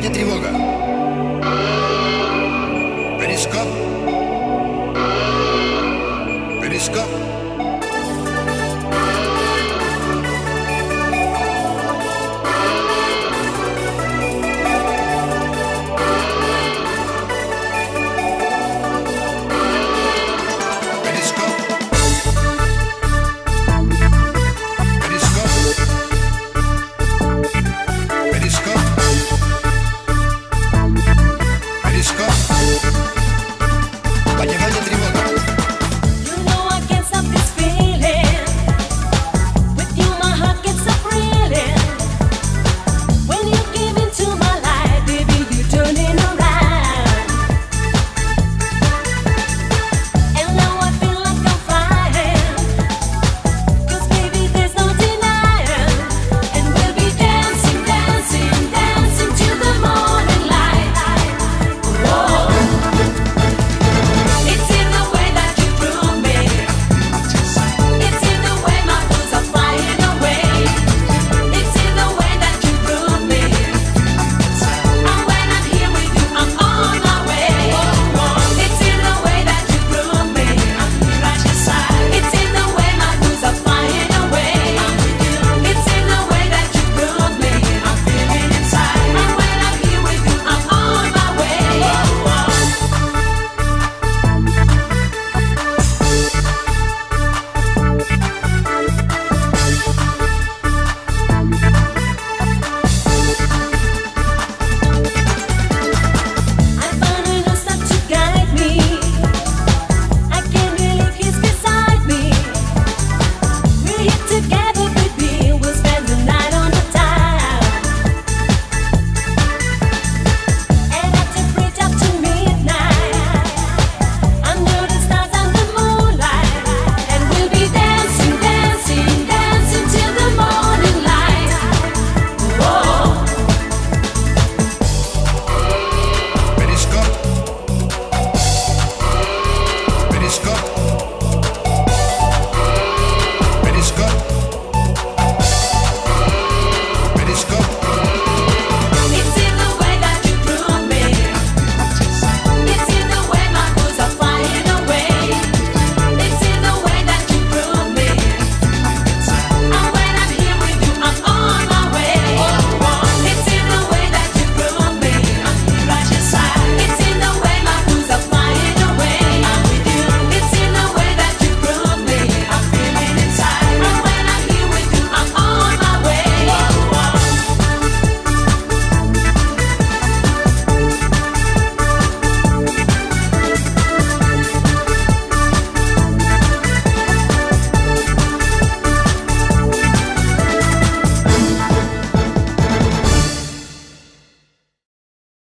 Сзади тревога. Перископ. Перископ.